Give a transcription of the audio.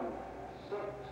So, six,